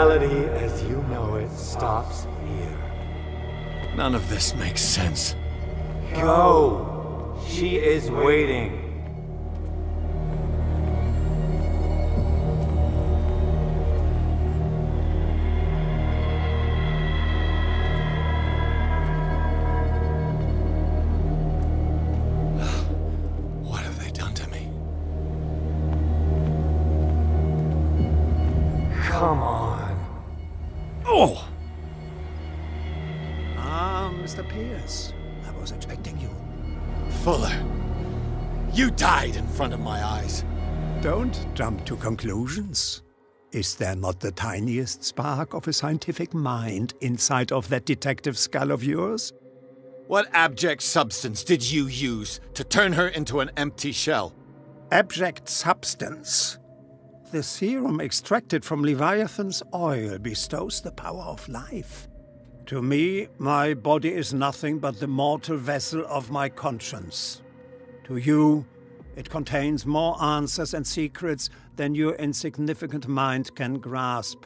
Reality as you know it stops here. None of this makes sense. Go! She is waiting. What have they done to me? Come on. Oh! Ah, Mr. Pierce. I was expecting you. Fuller. You died in front of my eyes. Don't jump to conclusions. Is there not the tiniest spark of a scientific mind inside of that detective skull of yours? What abject substance did you use to turn her into an empty shell? Abject substance. The serum extracted from Leviathan's oil bestows the power of life. To me, my body is nothing but the mortal vessel of my conscience. To you, it contains more answers and secrets than your insignificant mind can grasp.